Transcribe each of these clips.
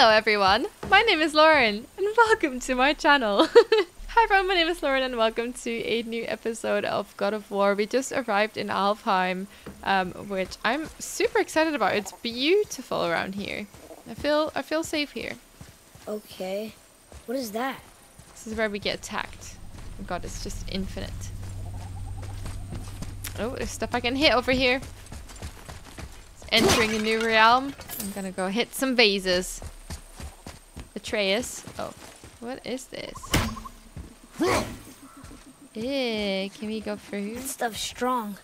Hello everyone, my name is Lauren and welcome to my channel. Hi everyone, my name is Lauren and welcome to a new episode of God of War. We just arrived in Alfheim, um, which I'm super excited about. It's beautiful around here. I feel I feel safe here. Okay. What is that? This is where we get attacked. Oh god, it's just infinite. Oh, there's stuff I can hit over here. It's entering a new realm. I'm gonna go hit some vases. Atreus. Oh, what is this? Eh, can we go through? That stuff's strong.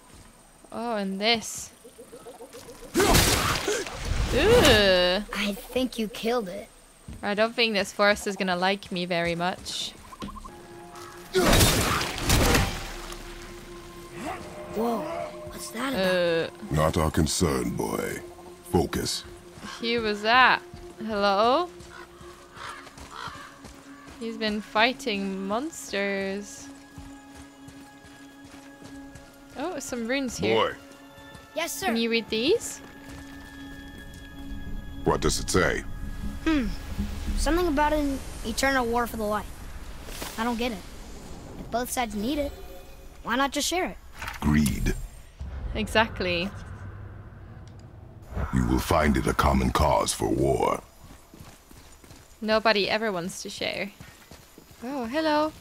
Oh, and this. Ooh. I think you killed it. I don't think this forest is gonna like me very much. Whoa. What's that about? Uh, Not our concern, boy. Focus. Who was that? Hello? He's been fighting monsters. Oh, some runes here. Boy, yes, sir. Can you read these? what does it say? Hmm. Something about an eternal war for the light. I don't get it. If both sides need it, why not just share it? Greed. Exactly. You will find it a common cause for war. Nobody ever wants to share. Oh, hello.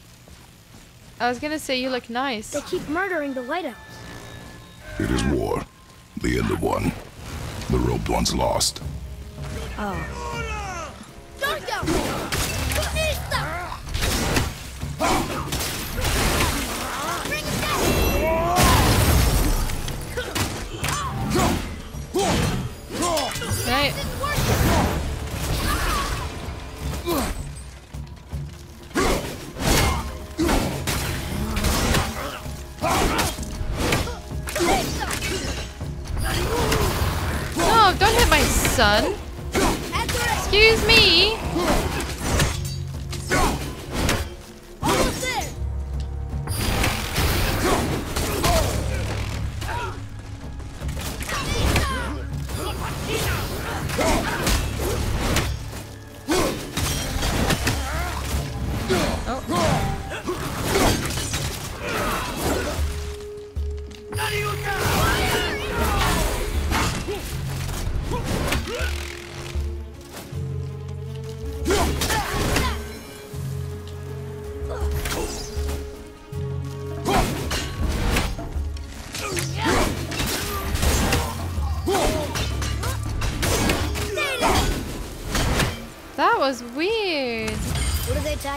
I was gonna say you look nice. They keep murdering the lighthouse. It is war. The end of one. The robed one's lost. Oh.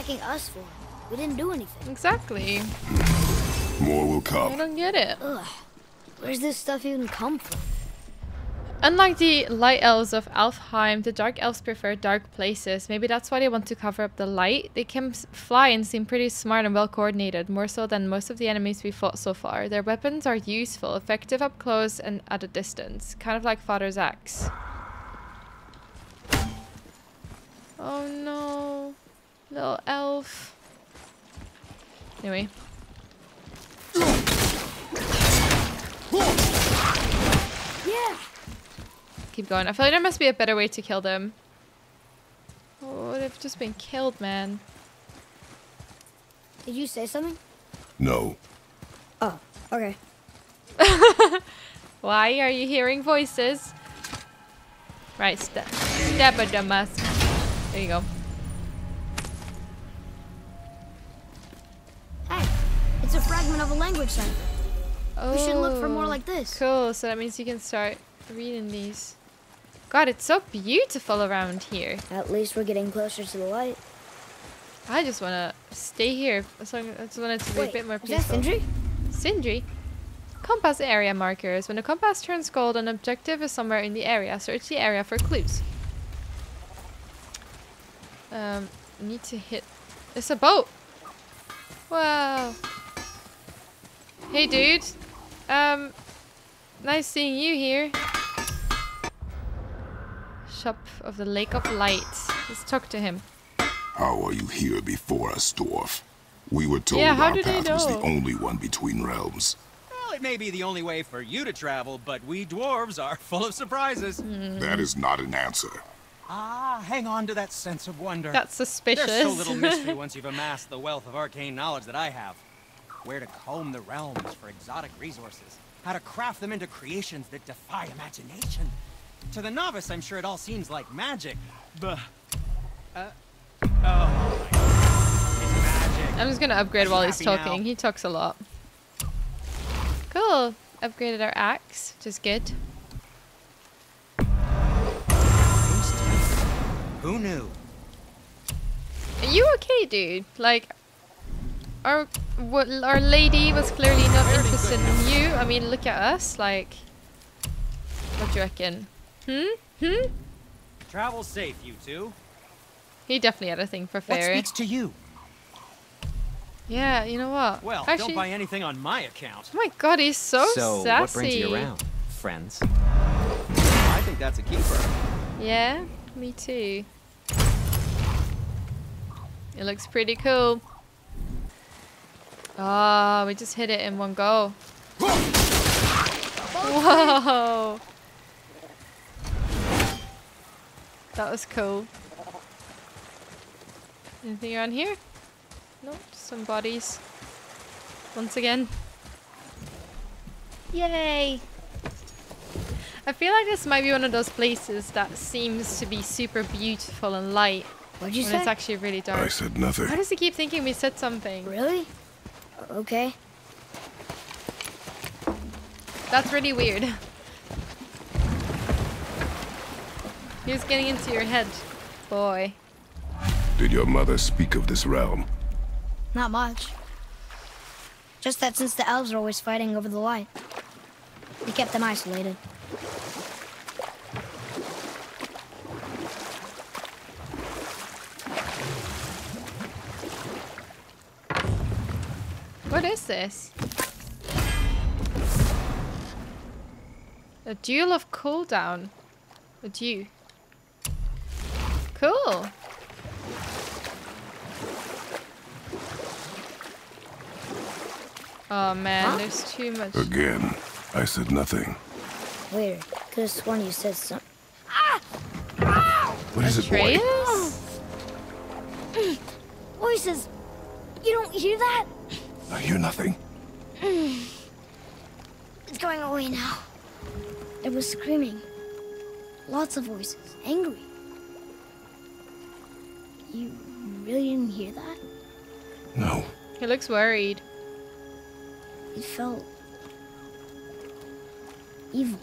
Attacking us for? We didn't do anything. Exactly. More will come. I don't get it. Ugh. Where's this stuff even come from? Unlike the light elves of Alfheim, the dark elves prefer dark places. Maybe that's why they want to cover up the light. They can fly and seem pretty smart and well coordinated, more so than most of the enemies we fought so far. Their weapons are useful, effective up close and at a distance, kind of like Father's axe. Oh no, little elf. Anyway. Yeah. Keep going. I feel like there must be a better way to kill them. Oh, they've just been killed, man. Did you say something? No. Oh, okay. Why are you hearing voices? Right, st step at the mask. There you go. Language cipher. Oh, We should look for more like this. Cool, so that means you can start reading these. God, it's so beautiful around here. At least we're getting closer to the light. I just want to stay here. As long I just want it to be a bit more is that. Sindri? Sindri. Compass area markers. When the compass turns gold, an objective is somewhere in the area. Search the area for clues. Um, need to hit. It's a boat. Wow. Hey, dude. Um, nice seeing you here. Shop of the Lake of Light. Let's talk to him. How are you here before us, dwarf? We were told Yeah, how our path was the only one between realms. Well, it may be the only way for you to travel, but we dwarves are full of surprises. Hmm. That is not an answer. Ah, hang on to that sense of wonder. That's suspicious. There's so little mystery once you've amassed the wealth of arcane knowledge that I have. Where to comb the realms for exotic resources. How to craft them into creations that defy imagination. To the novice, I'm sure it all seems like magic. But... Uh, oh. I'm just gonna upgrade while he's Happy now. talking. He talks a lot. Cool. Upgraded our axe, which is good. Who knew? Are you okay, dude? Like, what, our lady was clearly not Very interested good. in you. I mean, look at us. Like, what do you reckon? Hmm? Hmm? Travel safe, you two. He definitely had a thing for What fairy. speaks to you? Yeah, you know what? Well, Actually, don't buy anything on my account. oh my god, he's so, so, sassy. what brings you around, friends? I think that's a keeper. Yeah, me too. It looks pretty cool. Ah, we just hit it in one go. Whoa! That was cool. Anything around here? Nope, just some bodies. Once again. Yay! I feel like this might be one of those places that seems to be super beautiful and light What'd you when say? it's actually really dark. I said nothing. Why does he keep thinking we said something? Really? Okay. That's really weird. He's getting into your head, boy. Did your mother speak of this realm? Not much. Just that since the elves are always fighting over the light, we kept them isolated. What is this? A duel of cooldown. A dew. Cool. Oh man, Huh? there's too much. Again, I said nothing. Weird. Could have sworn you said something. Ah! What is it, boy? Atreus? Voices! You don't hear that? I hear nothing. It's going away now. It was screaming. Lots of voices. Angry. You really didn't hear that? No. He looks worried. It felt evil.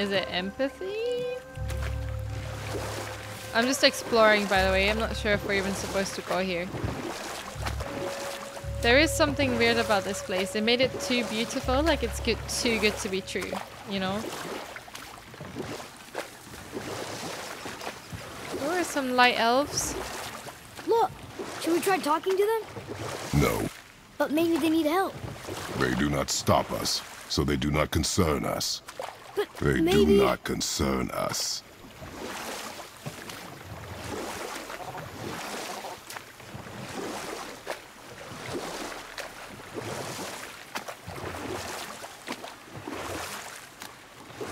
Is it empathy? I'm just exploring, by the way. I'm not sure if we're even supposed to go here. There is something weird about this place. They made it too beautiful, like it's good, too good to be true, you know? There are some light elves. Look! Should we try talking to them? No. But maybe they need help. They do not stop us, so they do not concern us. They maybe... do not concern us.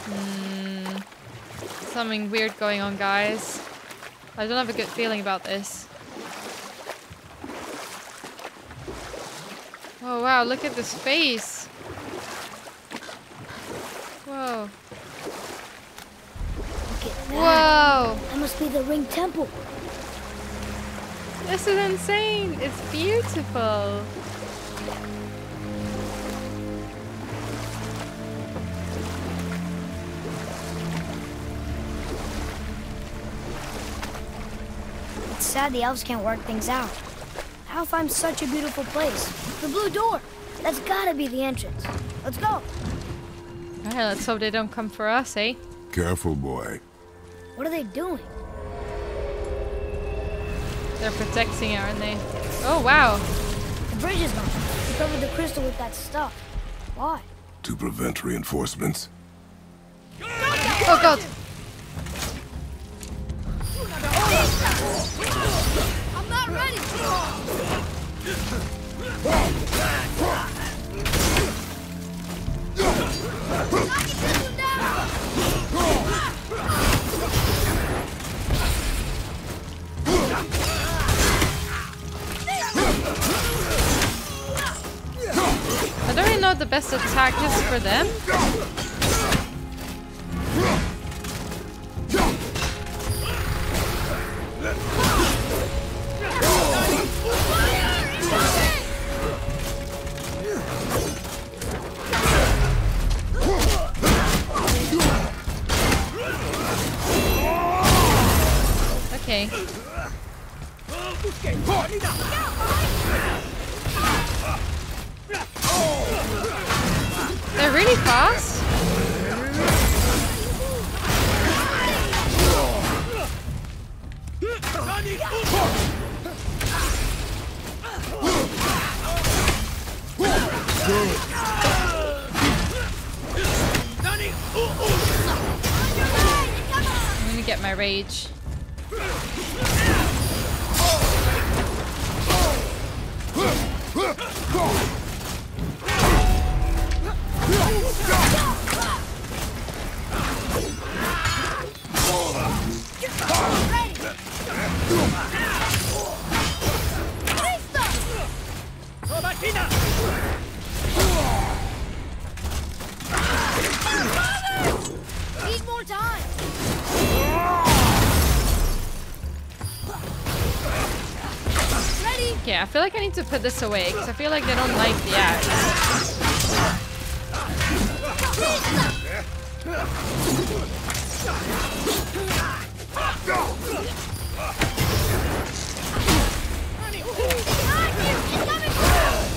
Hmm. Something weird going on, guys. I don't have a good feeling about this. Oh wow, look at this face. Whoa. Look at that. Whoa! That must be the Ring Temple. This is insane! It's beautiful! It's sad the elves can't work things out. How find such a beautiful place? The blue door. That's gotta be the entrance. Let's go. Alright, let's hope they don't come for us, eh? Careful, boy. What are they doing? They're protecting it, aren't they? Oh wow! The bridge is gone. They covered the crystal with that stuff. Why? To prevent reinforcements. Oh god! Best attack is for them. Rage. To put this away because I feel like they don't like the axe.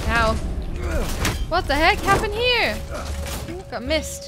Ow. What the heck happened here? Got missed.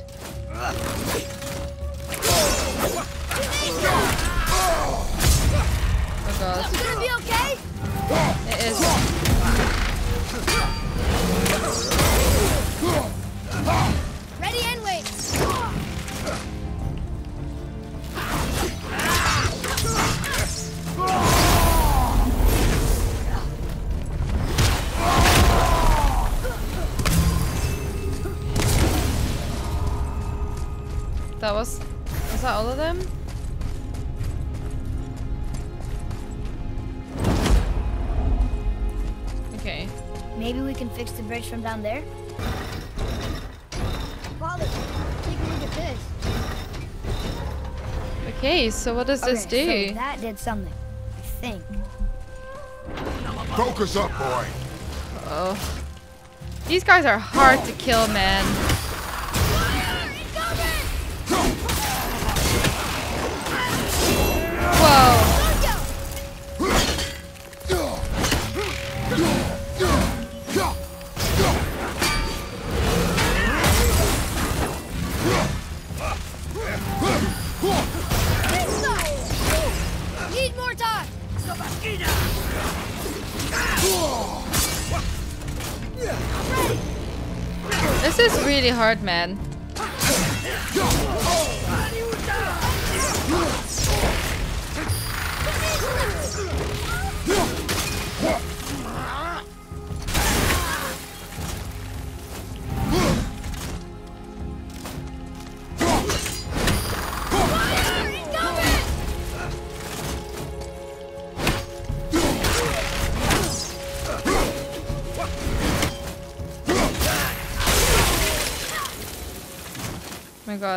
Maybe we can fix the bridge from down there? Father, take a look at this. Okay, so what does this do? So that did something. I think. Focus up, boy. Oh. These guys are hard to kill, man. Whoa. Hard, man.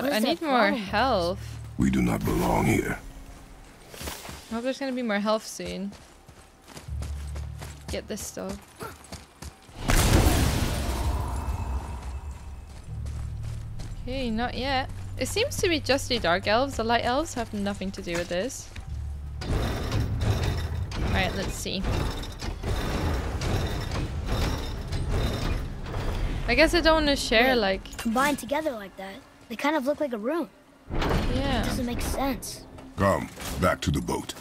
God, What I need more problem? health. We do not belong here. I hope there's gonna be more health soon. Get this stuff. Okay, not yet. It seems to be just the dark elves. The light elves have nothing to do with this. Alright, let's see. I guess I don't want to share, Wait. like, Combined together like that, they kind of look like a room. yeah. Doesn't make sense. Come, back to the boat.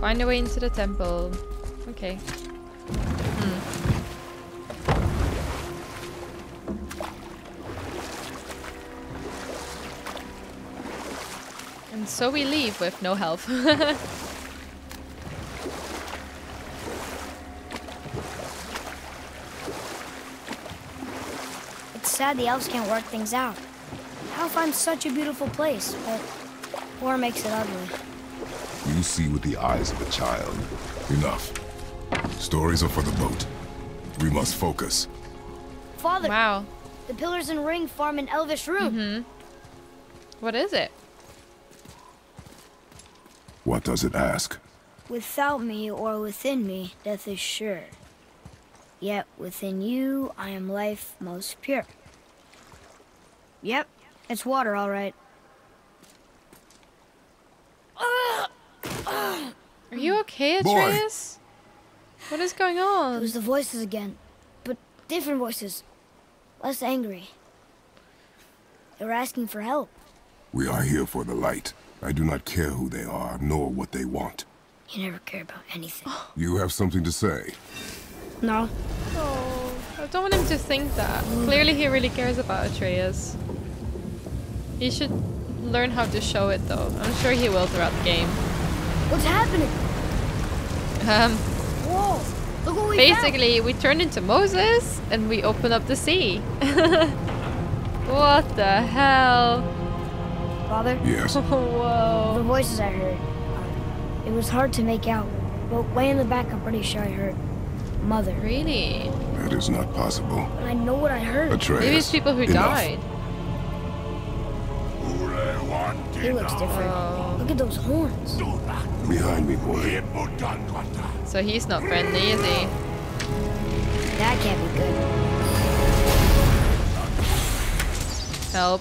Find a way into the temple. Okay. Hmm. And so we leave with no health. sad the elves can't work things out. Alfheim's such a beautiful place, but war makes it ugly. You see with the eyes of a child. Enough. Stories are for the boat. We must focus. Father, Wow. the pillars and ring form an elvish rune. Mm-hmm. What is it? What does it ask? Without me or within me, death is sure. Yet within you, I am life most pure. Yep, it's water, all right. Are you okay, Boy. Atreus? What is going on? It was the voices again, but different voices. Less angry. They were asking for help. We are here for the light. I do not care who they are, nor what they want. You never care about anything. You have something to say. no? Oh, I don't want him to think that. Clearly, he really cares about Atreus. He should learn how to show it, though. I'm sure he will throughout the game. What's happening? Um, Whoa! Look what we basically, we turn into Moses and we open up the sea. what the hell? found. Father, Yes. Whoa. the Whoa. voices I heard. It was hard to make out, but way in the back, I'm pretty sure I heard Mother. Really? That is not possible. But I know what I heard. Atreus. Maybe it's people who enough. died. He looks different. Oh. Look at those horns. Behind me, boy. So he's not friendly, is he? That can't be good. Help.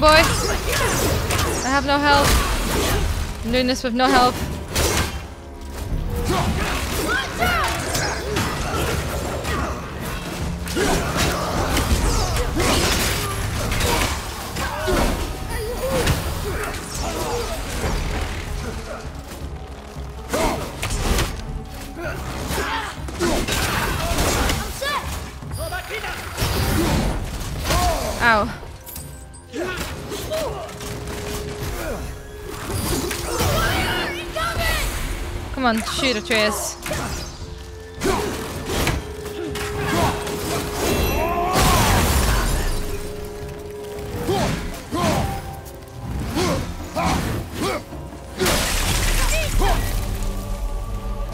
Boy! I have no health. I'm doing this with no health. Come on, shoot Atreus.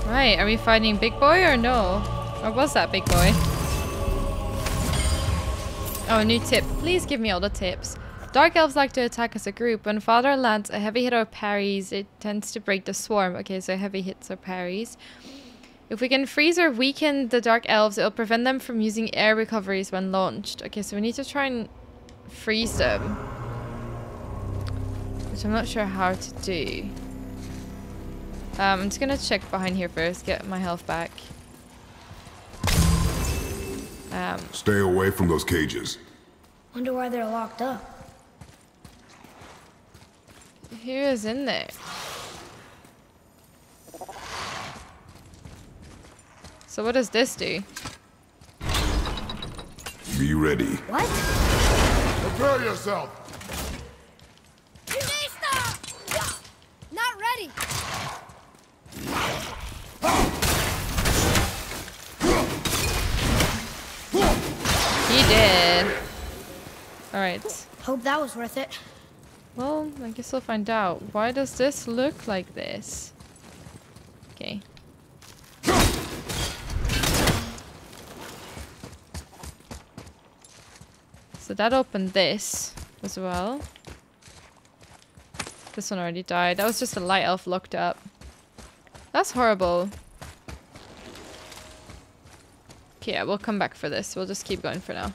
Right, are we fighting Big Boy or no? Or was that Big Boy? Oh, a new tip. Please give me all the tips. Dark elves like to attack as a group. When Father lands a heavy hit or parries, it tends to break the swarm. Okay, so heavy hits or parries. If we can freeze or weaken the dark elves, it'll prevent them from using air recoveries when launched. Okay, so we need to try and freeze them. Which I'm not sure how to do. Um, I'm just gonna check behind here first, get my health back. Um, Stay away from those cages. Wonder why they're locked up. Who is in there? So what does this do? Be ready. What? Prepare yourself. Not ready. He did. Alright. Hope that was worth it. Well, I guess we'll find out. Why does this look like this? Okay. So that opened this as well. This one already died. That was just a light elf locked up. That's horrible. Okay, yeah, we'll come back for this. We'll just keep going for now.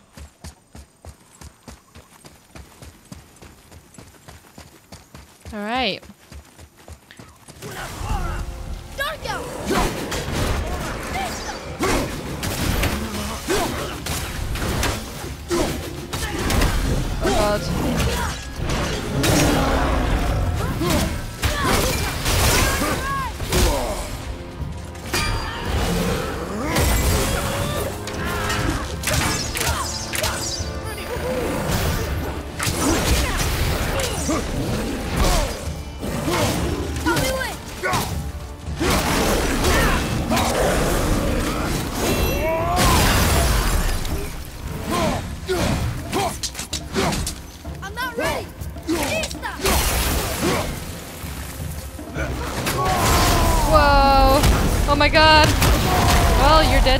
All right.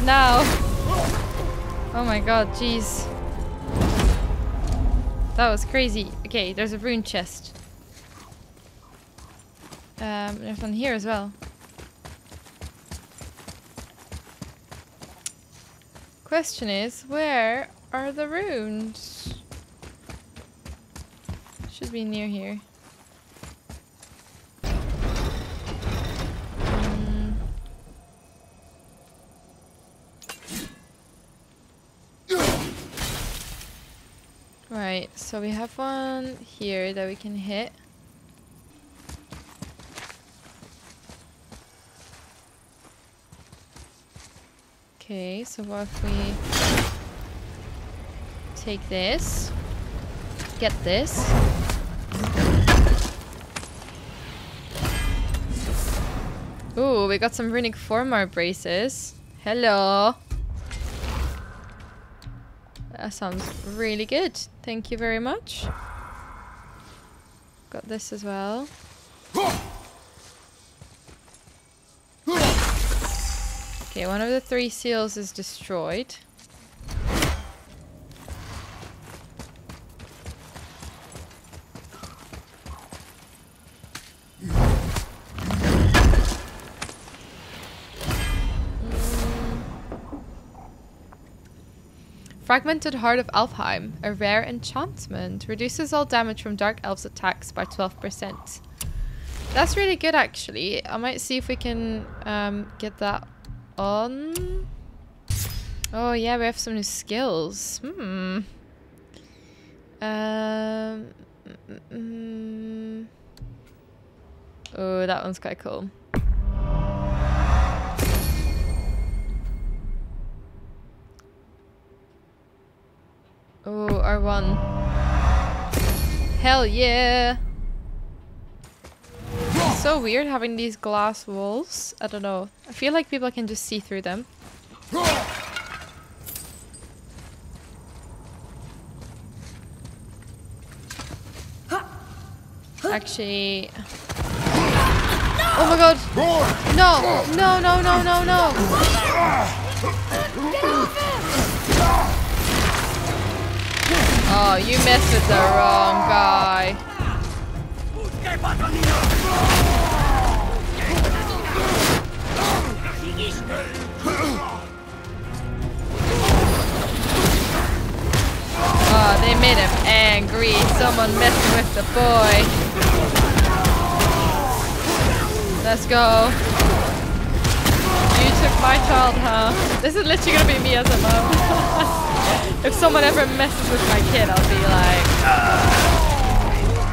Now. Oh my god, jeez. That was crazy. Okay, there's a rune chest. Um, there's one here as well. Question is, where are the runes? Should be near here. Mm. Right, so we have one here that we can hit. Okay, so what if we take this, get this. Ooh, we got some runic formar braces. Hello. That sounds really good. Thank you very much. Got this as well. Okay, one of the three seals is destroyed. Fragmented Heart of Alfheim, a rare enchantment. Reduces all damage from Dark Elves attacks by 12%. That's really good actually. I might see if we can um, get that on. Oh yeah, we have some new skills. Hmm. Um. mm, mm. Oh, that one's quite cool. Oh, R1. Hell yeah! so weird having these glass walls. I don't know. I feel like people can just see through them. Actually... Oh my god! No! No, no, no, no, no! Oh, you messed with the wrong guy. Oh, they made him angry. Someone messing with the boy. Let's go. You took my child, huh? This is literally gonna be me as a mom. if someone ever messes with my kid, I'll be like,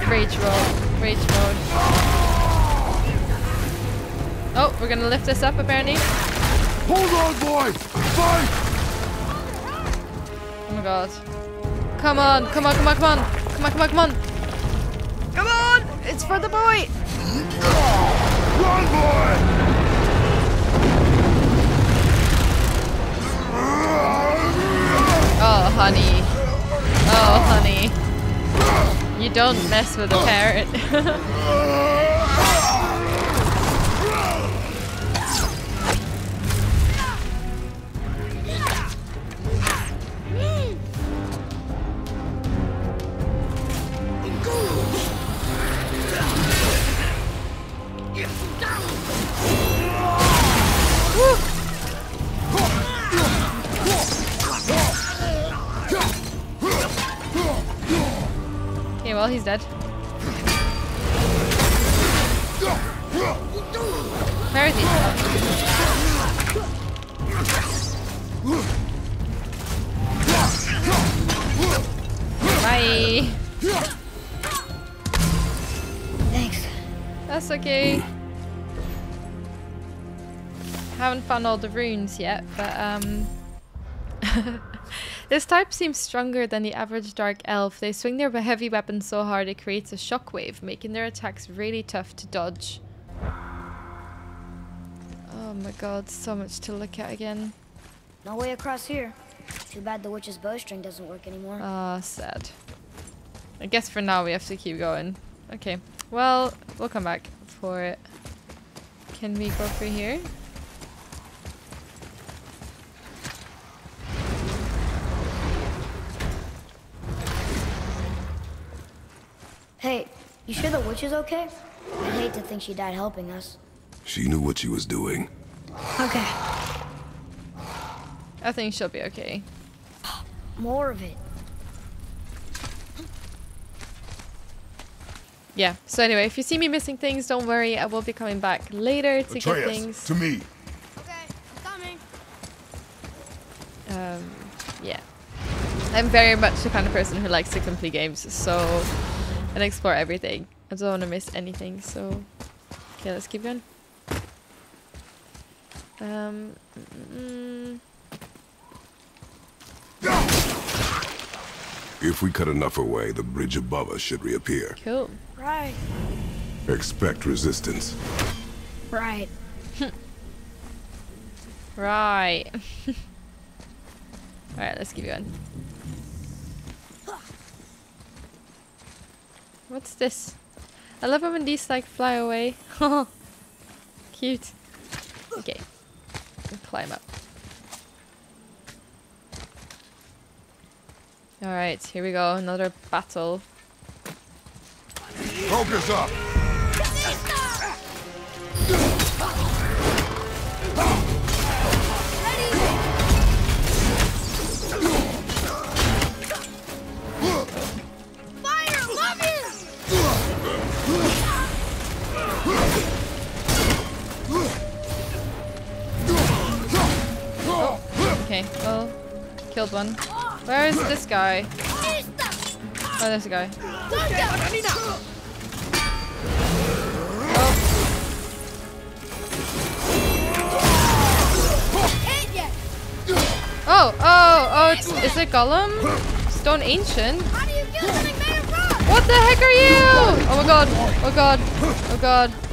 rage roll, rage mode. Oh, we're gonna lift this up apparently. Hold on, boy! Fight! Oh my god. Come on, come on, come on, come on. Come on, come on, come on. Come on! It's for the boy! Run, boy! Oh, honey. Oh, honey. You don't mess with a oh. parrot. well, he's dead. Where are these? Bye. Thanks. That's okay. Haven't found all the runes yet, but um This type seems stronger than the average dark elf. They swing their heavy weapons so hard it creates a shockwave, making their attacks really tough to dodge. Oh my god, so much to look at again. No way across here. Too bad the witch's bowstring doesn't work anymore. Ah, sad. I guess for now we have to keep going. Okay. Well, we'll come back for it. Can we go through here? You sure the witch is okay? I'd hate to think she died helping us. She knew what she was doing. Okay, I think she'll be okay. more of it. Yeah. So anyway, if you see me missing things, don't worry. I will be coming back later to get things. to me. Okay, I'm coming. Um, yeah. I'm very much the kind of person who likes to complete games, so and explore everything. I don't want to miss anything. So okay, let's keep going. Um. mm, If we cut enough away, the bridge above us should reappear. cool. Right. Expect resistance. Right. Right. Alright, let's keep going. What's this? I love it when these like fly away. Cute. Okay. Climb up. Alright, here we go. Another battle. Focus up! Okay, well, killed one. Where is this guy? Oh, there's a guy. Oh. oh, oh, oh, it's, is it Gollum? Stone Ancient? How do you kill something made of rock? What the heck are you? Oh my god, oh god, oh god.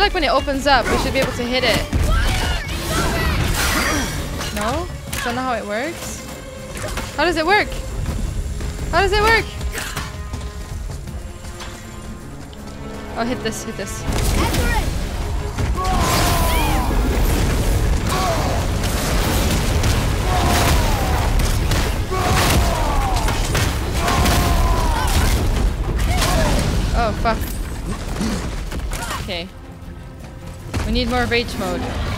Feel like when it opens up, we should be able to hit it. No? Is that not know how it works? How does it work? How does it work? Oh, hit this, hit this. Need more rage mode.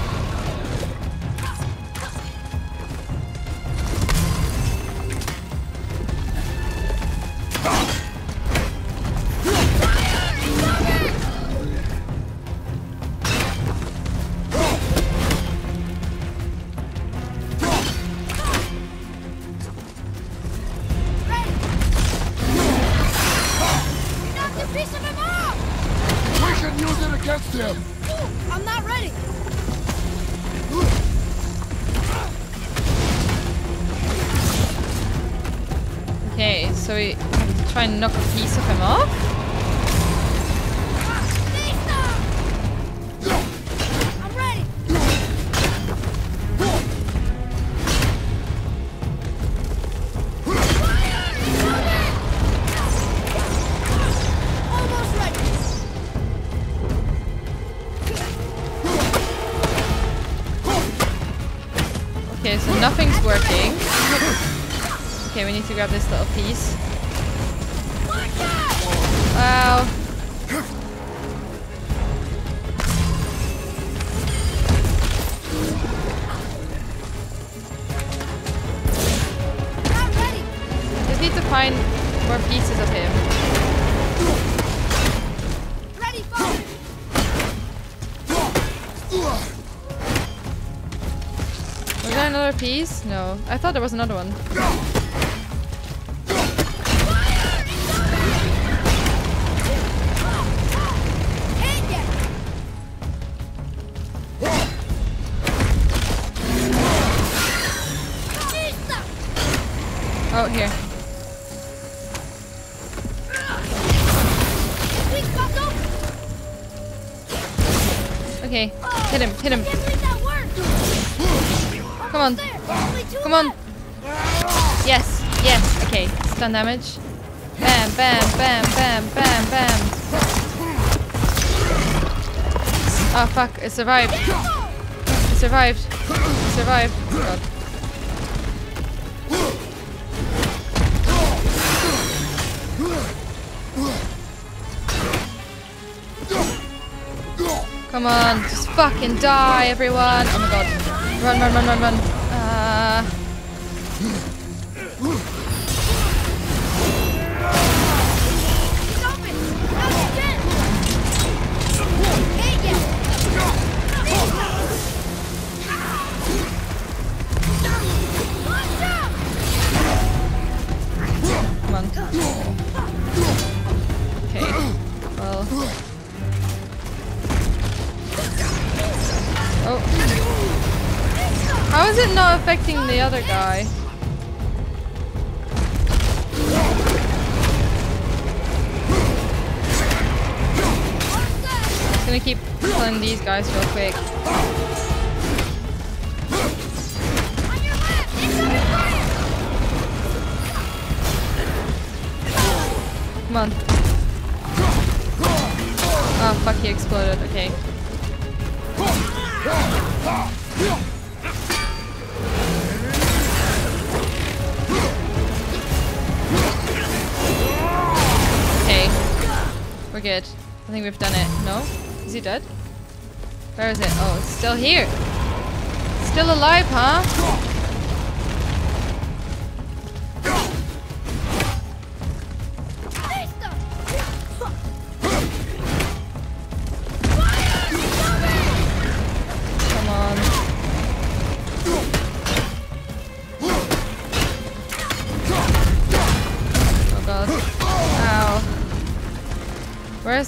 And knock a piece of him off? Okay, so nothing's working. Okay, we need to grab this little piece go. Need to find more pieces of him. Ready, was there another piece? No. I thought there was another one. Yes, yes. Okay, stun damage. Bam, bam, bam, bam, bam, bam. Oh fuck, it survived. It survived. It survived. God. Come on, just fucking die, everyone. Oh my god. Run, run, run, run, run. Other guy? Just gonna keep killing these guys real quick. Is he dead? Where is it? Oh, it's still here. Still alive, huh?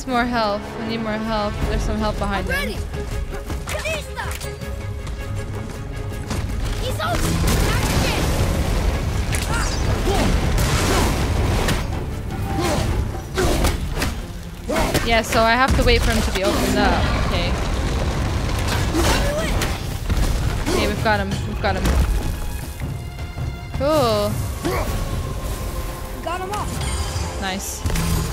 More health? I need more health. There's some help behind Ready! him. Batista! He's open! Back again! Yeah, so I have to wait for him to be opened up. Okay. Okay, we've got him. We've got him. Cool. Got him off! Nice.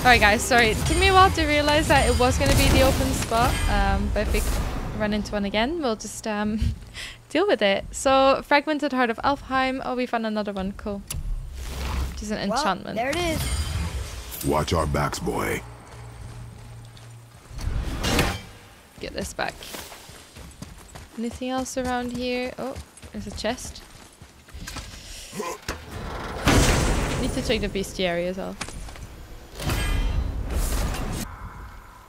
Alright guys, sorry. It took me a while to realize that it was going to be the open spot. Um, but if we run into one again, we'll just um, deal with it. So, Fragmented Heart of Alfheim. Oh, we found another one. Cool. Which is an Well, enchantment. there it is. Watch our backs, boy. Get this back. Anything else around here? Oh, there's a chest. Need to check the bestiary as well.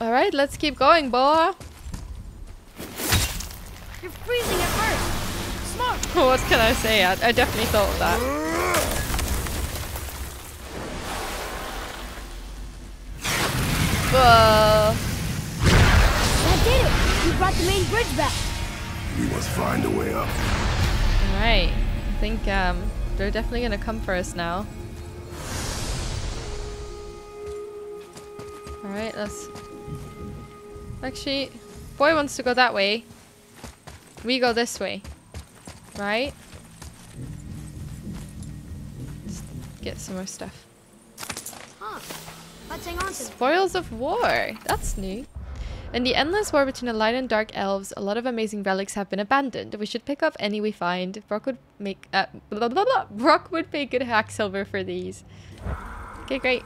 Alright, let's keep going, boy. You're freezing at first! Smart! what can I say? I, I definitely thought of that. Whoa. That did it! You brought the main bridge back! We must find a way up. Alright. I think um, they're definitely gonna come for us now. Alright, let's... Actually, boy wants to go that way. We go this way. Right? Let's get some more stuff. Huh. Let's hang on to. Spoils of War. That's new. In the endless war between the light and dark elves, a lot of amazing relics have been abandoned. We should pick up any we find. Brok would make uh, blah, blah, blah. Brok would pay good hack silver for these. Okay, great.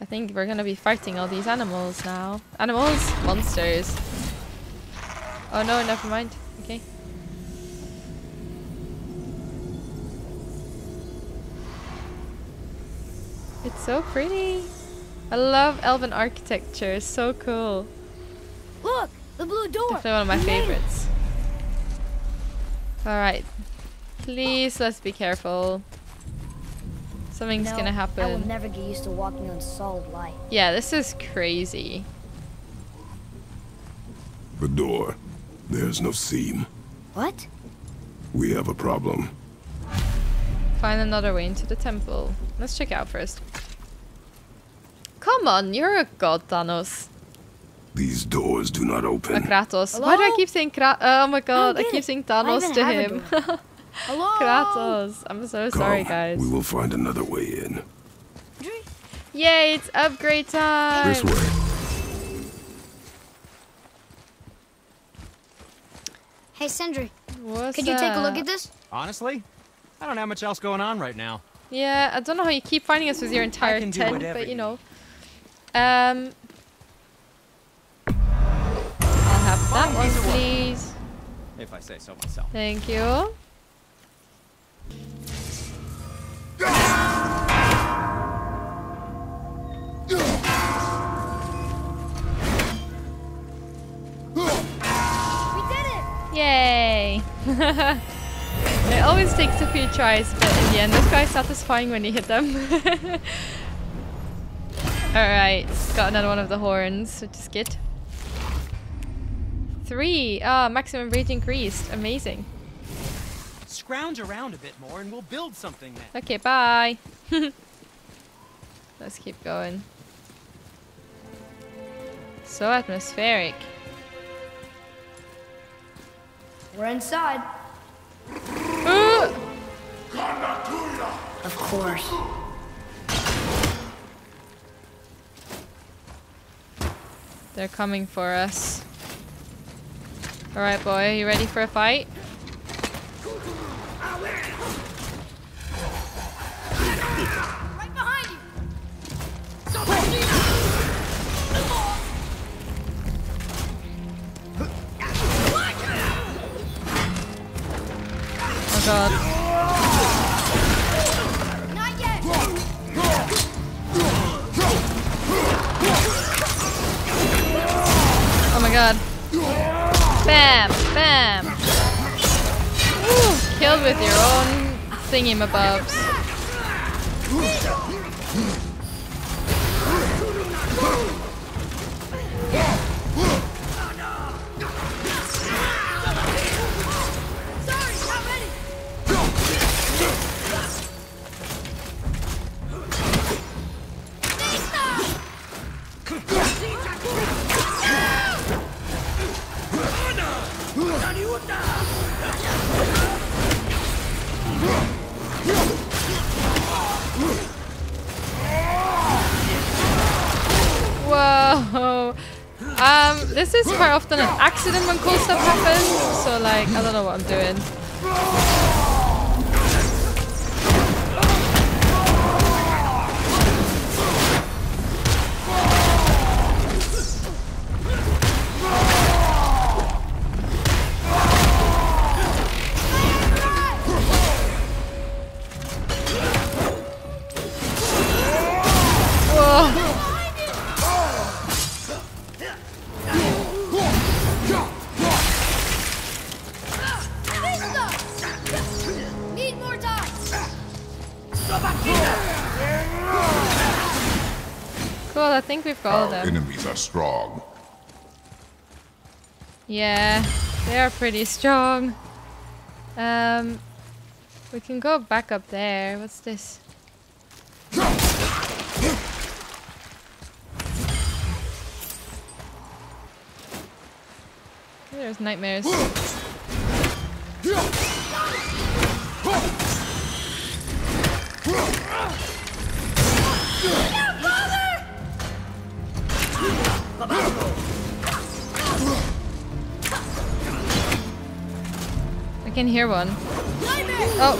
I think we're gonna be fighting all these animals now. Animals, monsters. Oh no, never mind. Okay. It's so pretty. I love elven architecture. It's so cool. Look! The blue door! Definitely one of my We made it. favorites. Alright. Please, let's be careful. Something's No, gonna happen. I will happen. never get used to walking on solid light. Yeah, this is crazy. The door. There's no seam. What? We have a problem. Find another way into the temple. Let's check it out first. Come on, you're a god, Thanos. These doors do not Uh, open. Kratos. Why do I keep saying Kra- Oh my god, I get keep saying Thanos to him. Hello? Kratos. I'm so sorry, guys. We will find another way in. Yay, it's upgrade time! This way. Hey, Sindri, What's could you take a look at this? Honestly, I don't have much else going on right now. Yeah, I don't know how you keep finding us with your entire can tent, but you you know. Um, I'll have that one, one. please. If I say so myself. Thank you. it always takes a few tries, but in the end, this guy's satisfying when you hit them. Alright, got another one of the horns, which is good. Three! Ah, maximum rage increased. Amazing. Scrounge around a bit more and we'll build something then. Okay, bye. Let's keep going. So atmospheric. We're inside. Ooh! Of course. They're coming for us. Alright, boy, you ready for a fight? Oh! Oh my god. Bam! Bam! Killed with your own thingy-mabobs. Often an accident when cool stuff happens, so like, I don't know what I'm doing. I think we've got all of Our them. enemies are strong. Yeah, they are pretty strong. Um, we can go back up there. What's this? There's nightmares. Can hear one. Oh.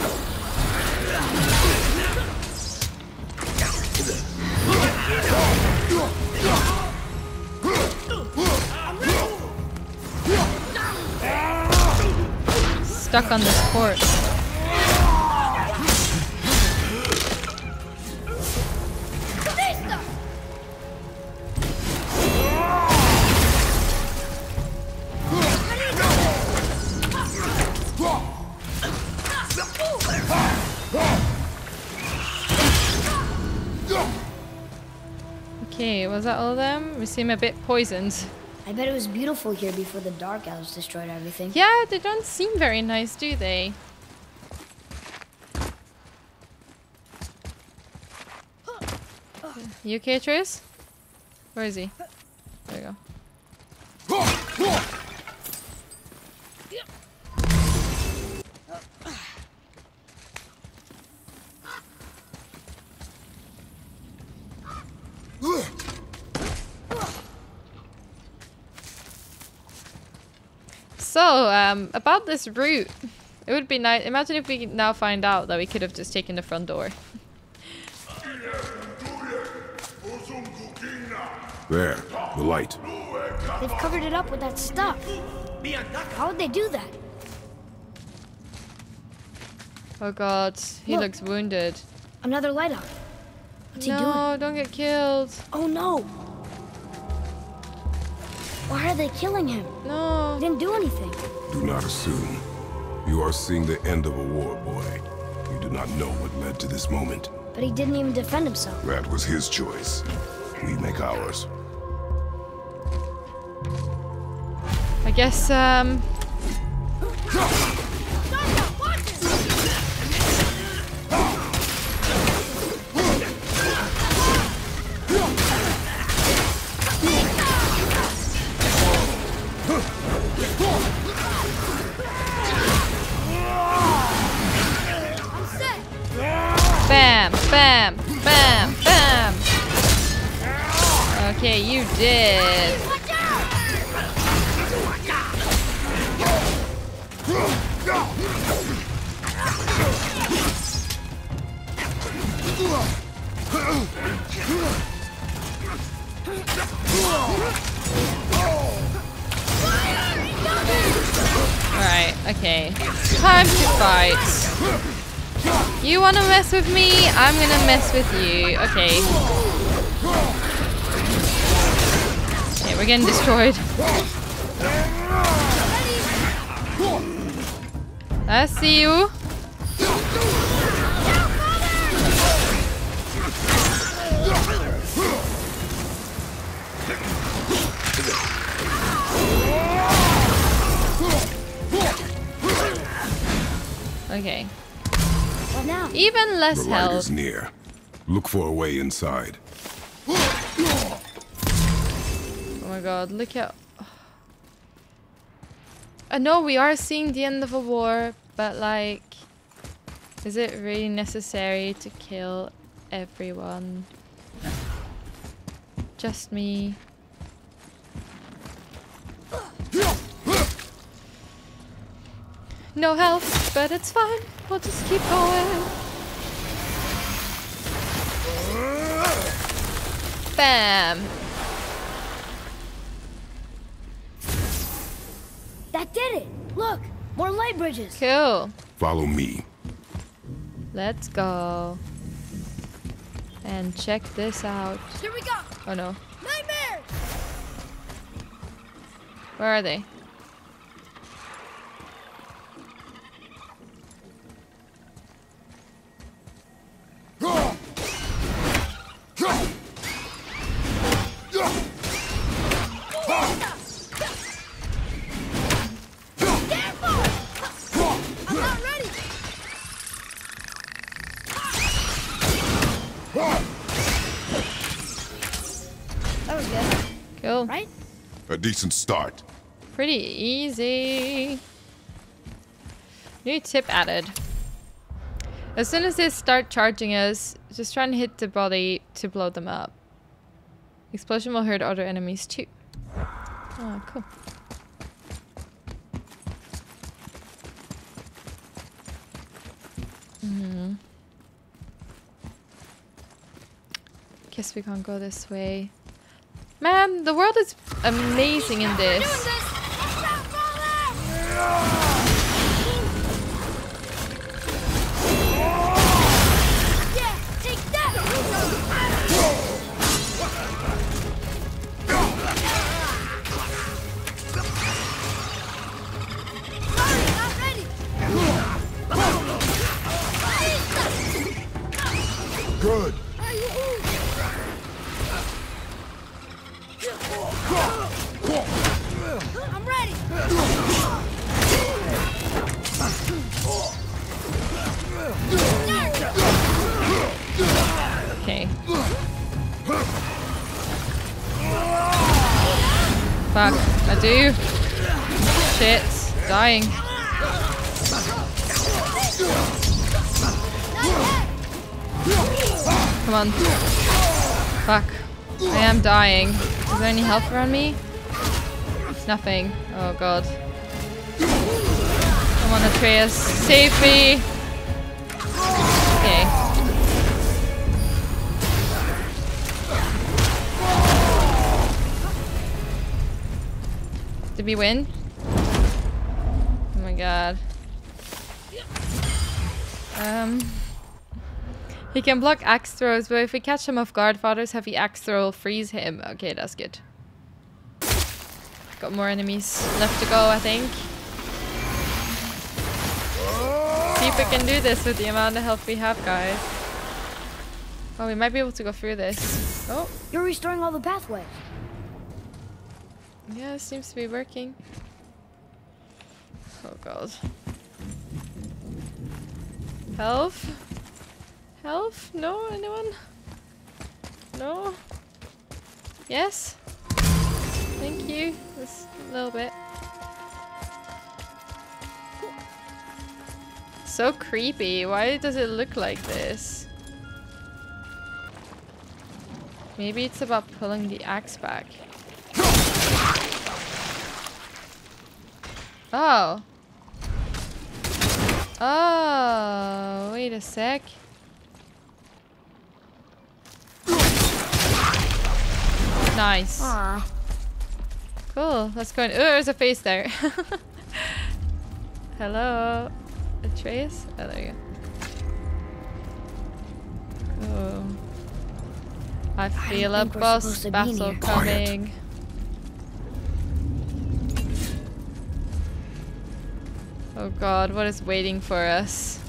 Stuck on this corpse. Seem a bit poisoned. I bet it was beautiful here before the Dark Elves destroyed everything. Yeah, they don't seem very nice, do they? You okay, Trace? Where is he? There we go. So, um, about this route, it would be nice. Imagine if we now find out that we could have just taken the front door. There, the light. They've covered it up with that stuff. How would they do that? Oh god, he Look. looks wounded. Another light up. What's he doing? No, don't get killed. Oh no! Why are they killing him? No. He didn't do anything. Do not assume. You are seeing the end of a war, boy. You do not know what led to this moment. But he didn't even defend himself. That was his choice. We make ours. I guess, um... Okay, you did. Alright, okay. Time to fight. You wanna mess with me? I'm gonna mess with you. Okay. Okay, we're getting destroyed. I see you. Okay. Now? Even less The light health. is near. Look for a way inside. My god, look at. I know we are seeing the end of a war, but like, is it really necessary to kill everyone? Just me. No health, but it's fine. We'll just keep going. Bam. Did it! Look! More light bridges! Cool. Follow me. Let's go. And check this out. Here we go! Oh no. Nightmare! Where are they? Decent start. Pretty easy. New tip added. As soon as they start charging us, just try and hit the body to blow them up. Explosion will hurt other enemies too. Oh, cool. Hmm. Guess we can't go this way. Man, the world is amazing in this. Good. Fuck, I do. Shit, dying. Come on. Fuck. I am dying. Is there any health around me? Nothing. Oh god. Come on, Atreus. Save me! We win? Oh my god. Um... He can block axe throws, but if we catch him off guard, Father's heavy axe throw will freeze him. Okay, that's good. Got more enemies left to go, I think. See if we can do this with the amount of health we have, guys. Oh, we might be able to go through this. Oh. You're restoring all the pathways. Yeah, it seems to be working. Oh god. Health? Health? No? Anyone? No? Yes? Thank you. Just a little bit. So creepy. Why does it look like this? Maybe it's about pulling the axe back. Oh. Oh, wait a sec. Nice. Aww. Cool. Let's go in. Oh, there's a face there. Hello. Atreus? Oh, there you go. Oh. I feel a boss supposed to be battle coming. Quiet. Oh god, what is waiting for us?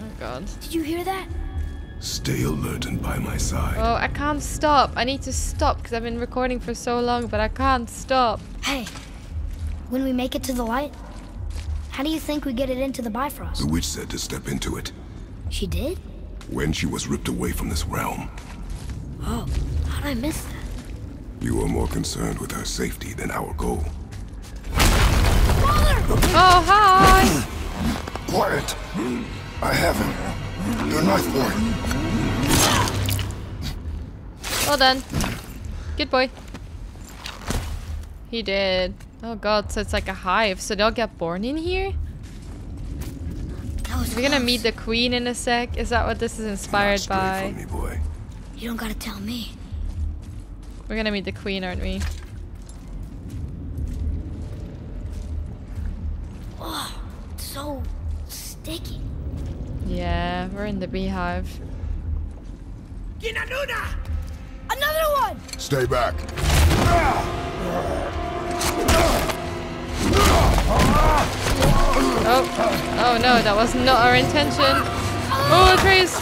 Oh god. Did you hear that? Stay alert and by my side. Oh, I can't stop. I need to stop because I've been recording for so long, but I can't stop. Hey, when we make it to the light, how do you think we get it into the Bifrost? The witch said to step into it She did? when she was ripped away from this realm. Oh, how'd I miss that? You are more concerned with her safety than our goal. Oh, hi! Quiet! I have him. Your knife boy. Well done. Good boy. He did. Oh god, so it's like a hive. So they'll get born in here? That was We're gonna meet the queen in a sec. Is that what this is inspired by? me, boy. You don't gotta tell me. We're gonna meet the queen, aren't we? Oh, it's so sticky. Yeah, we're in the beehive. Another one! Stay back. Oh, oh no, that was not our intention. Oh, Trace!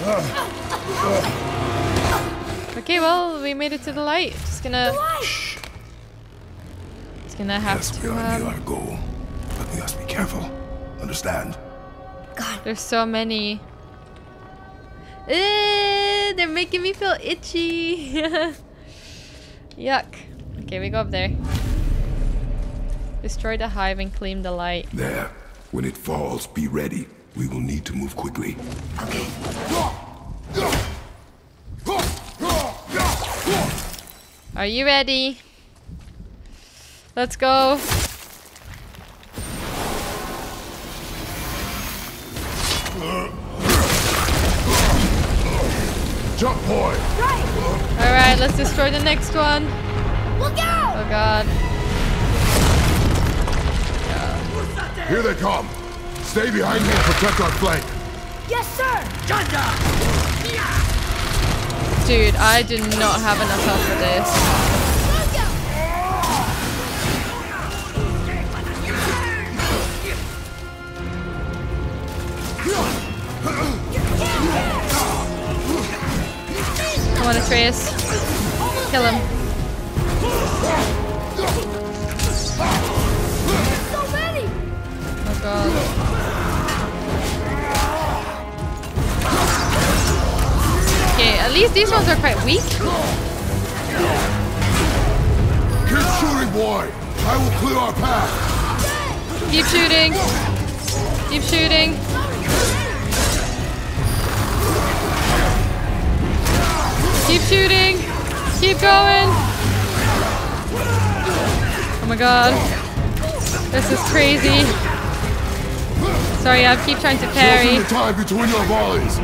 Okay, well, we made it to the light. Just gonna, It's gonna have Yes, we to. are near Um, our goal, but we must be careful. Understand? God, there's so many. Eh, they're making me feel itchy. Yuck. Okay, we go up there. Destroy the hive and claim the light. There. When it falls, be ready. We will need to move quickly. okay. Are you ready? Let's go. Jump, boy! Alright, let's destroy the next one. Look out! Oh god. Here they come. Stay behind me and protect our flank. Yes, sir! Dude, I do not have enough health for this. Come on, Atreus. Kill him. Oh god. Okay, at least these ones are quite weak. Keep shooting, boy. I will clear our path. Keep shooting. Keep shooting. Keep shooting. Keep going. Oh my god. This is crazy. Sorry, I keep trying to parry. the time between your volleys.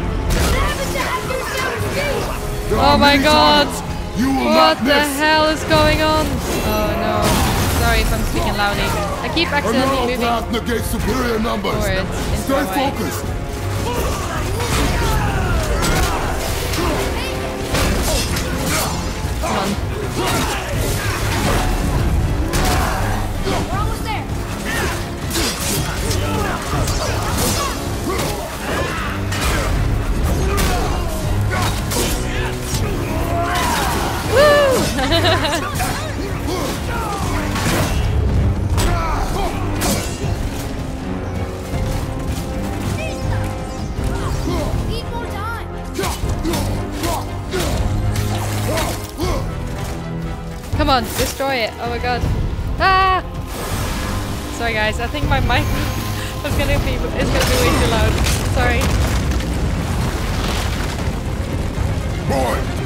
Oh my god. What the hell is going on? Oh no. Sorry if I'm speaking loudly. I keep accidentally moving. negates superior numbers. Stay focused. Come on, destroy it. Oh my god. Ah! Sorry guys, I think my mic was gonna be is gonna be way too loud. Sorry. Boy,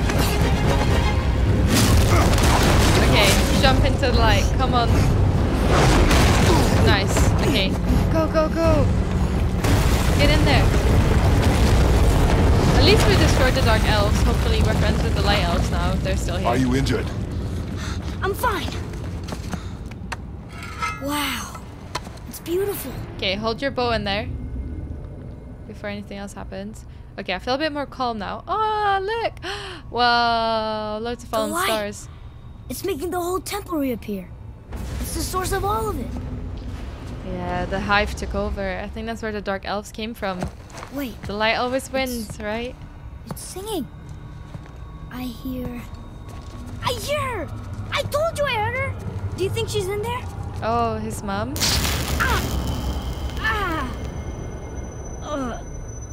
jump into the light. Come on. Nice. Okay. Go, go, go. Get in there. At least we destroyed the dark elves. Hopefully we're friends with the light elves now if they're still here. are you injured? I'm fine. Wow. It's beautiful. Okay, hold your bow in there. Before anything else happens. Okay, I feel a bit more calm now. Oh, look! Wow, loads of fallen stars. It's making the whole temple reappear. It's the source of all of it. Yeah, the hive took over. I think that's where the dark elves came from. Wait, The light always wins, right? it's singing. I hear. I hear her! I told you I heard her! Do you think she's in there? Oh, his mom? Ah! Ugh,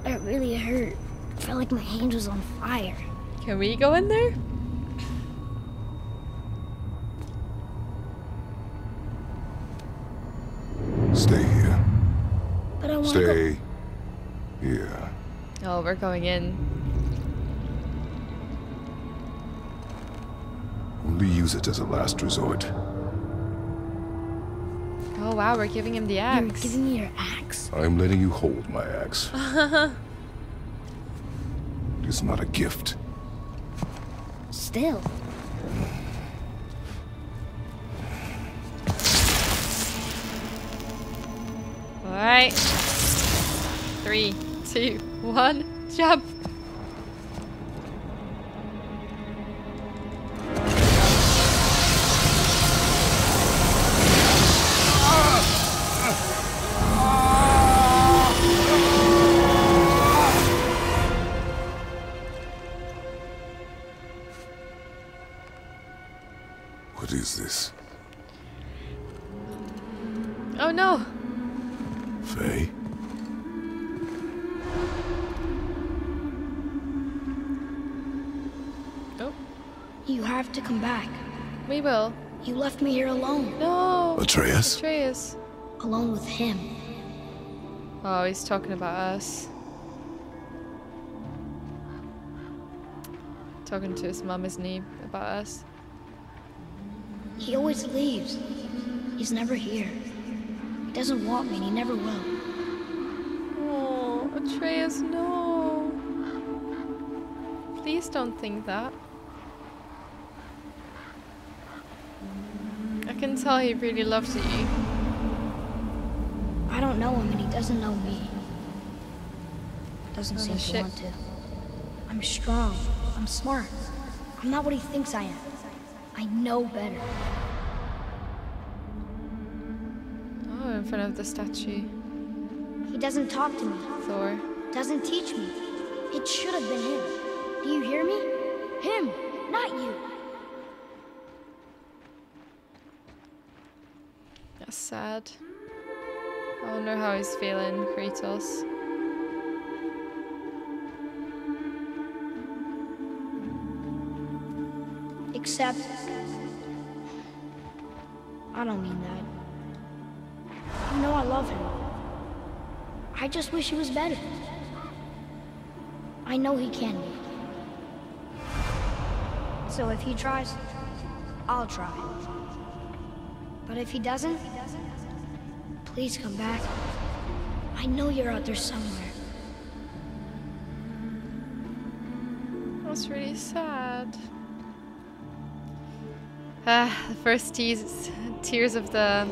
that really hurt. I felt like my hand was on fire. Can we go in there? Stay here. But I want to go. Stay here. Oh, we're going in. Only use it as a last resort. Oh wow, we're giving him the You're axe. giving me your axe? I am letting you hold my axe. it is not a gift. Still. Alright. Three, two, one, jump! You have to come back. we will. You left me here alone. No! Atreus? Atreus. Alone with him. Oh, he's talking about us. Talking to his mum, isn't he? About us. He always leaves. He's never here. He doesn't want me and he never will. Oh, Atreus, no. Please don't think that. Can tell he really loves you. I don't know him and he doesn't know me. Doesn't Oh, seem to want to. I'm strong. I'm smart. I'm not what he thinks I am. I know better. Oh, in front of the statue. He doesn't talk to me. Thor. Doesn't teach me. It should have been him. Do you hear me? Him, not you. Sad. I wonder how he's feeling, Kratos. Except I don't mean that. You know I love him. I just wish he was better. I know he can be. So if he tries, I'll try. But if he doesn't, please come back. I know you're out there somewhere. That's really sad. Ah, the first tears, tears of the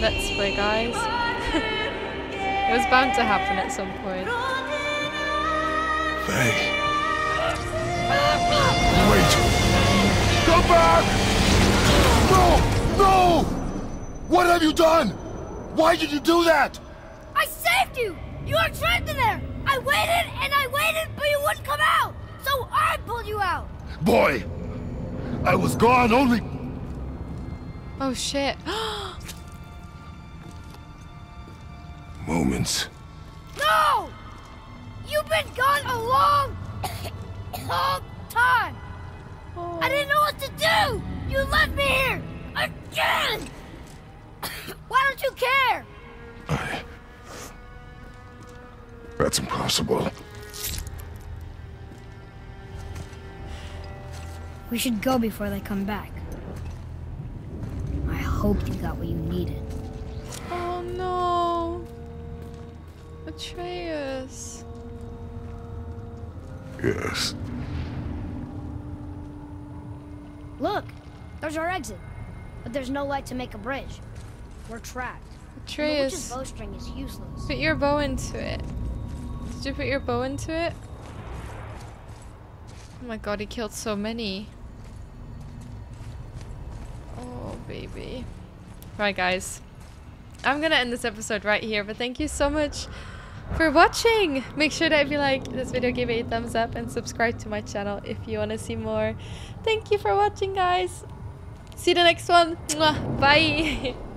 Let's Play, guys. it was bound to happen at some point. Faye. Wait! Come back! No! No! What have you done? Why did you do that? I saved you! You were trapped in there! I waited and I waited, but you wouldn't come out! So I pulled you out! Boy, I was gone only... Oh shit. Moments. No! You've been gone a long, long time! Oh. I didn't know what to do! You left me here! Again! Why don't you care? I... That's impossible. We should go before they come back. I hope you got what you needed. oh no. Atreus. Yes. Look, there's our exit. But there's no light to make a bridge. We're trapped. The bowstring is useless. Put your bow into it. Did you put your bow into it? Oh my god, he killed so many. Oh, baby. Right, guys. I'm gonna end this episode right here, but thank you so much for watching. Make sure that if you like this video, give it a thumbs up and subscribe to my channel if you want to see more. Thank you for watching, guys. See you the next one. Bye.